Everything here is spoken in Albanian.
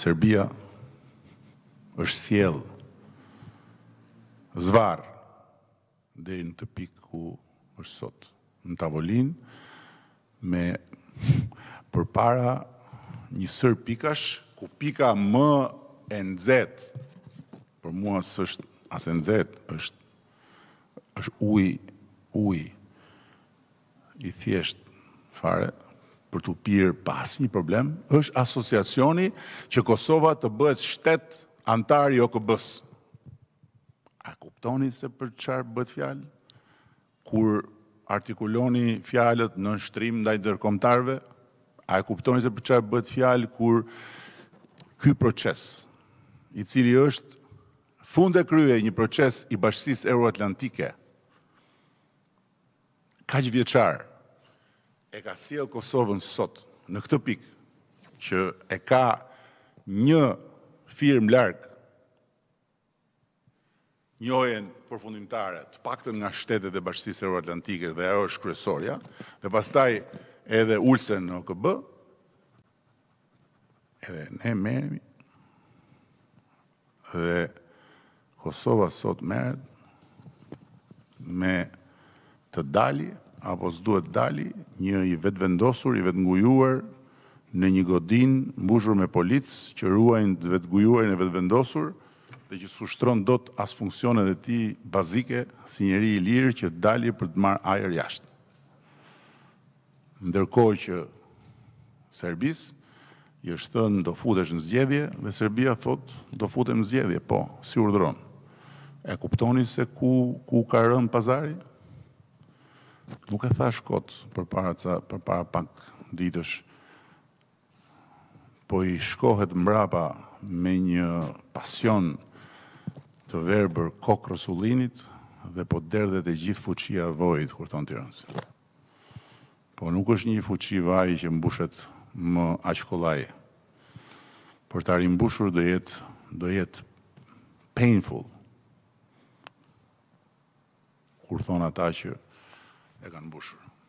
Serbia është sjell zvarr deri në këtë pikë ku është sot në tavolinë me përpara një sërë pikash ku pika më e nxehtë për mua s'është as e nxehtë është është ujë ujë i thjeshtë fare për t'u pirë pa asnjë problem është asociacioni që Kosova të bëhet shtet anëtar i OKB-së. A e kuptoni se për çfarë bëhet fjalë kur artikuloni fjalët nënshtrim ndaj ndërkombëtarëve? A e kuptoni se për çfarë bëhet fjalë kur ky proces, i cili është fund e krye një proces i Bashkësisë Euroatlantike, kaq vjeçar e ka sjellë Kosovën sot në këtë pikë që e ka një firmë larg njohjen përfundimtare të paktën nga shtetet e Bashkësisë Euroatlantike dhe ajo është kryesorja dhe pastaj edhe ulësen në OKB Edhe ne merremi dhe Kosova sot merret me të dalë apo s'duhet të dalë një i vetëvendosur, i vetëngujuar në një godinë mbushur me policë që ruajnë të vetëngujuarin e vetëvendosur dhe që s'ushtron dot as funksionet e tij bazike si njeri i lirë që të dalë për të marrë ajër jashtë. Ndërkohë që Serbisë i është thënë do futesh në zgjedhje dhe Serbia thotë do futem në zgjedhje, po, si urdhëron. E kuptoni se ku ku ka rënë pazari? Nuk e thashë kot përpara ca përpara pak ditësh. Po i shkohet mbrapa me një pasion të verbër kokrrës ullinit dhe po derdhet e gjithë fuçia e vojit, kur thonë tironsit. Po nuk është një fuçi vaji që mbushet më aq kollaj. Për ta rimbushur do jetë do jetë painful. Kur thonë ata që e kanë mbushur.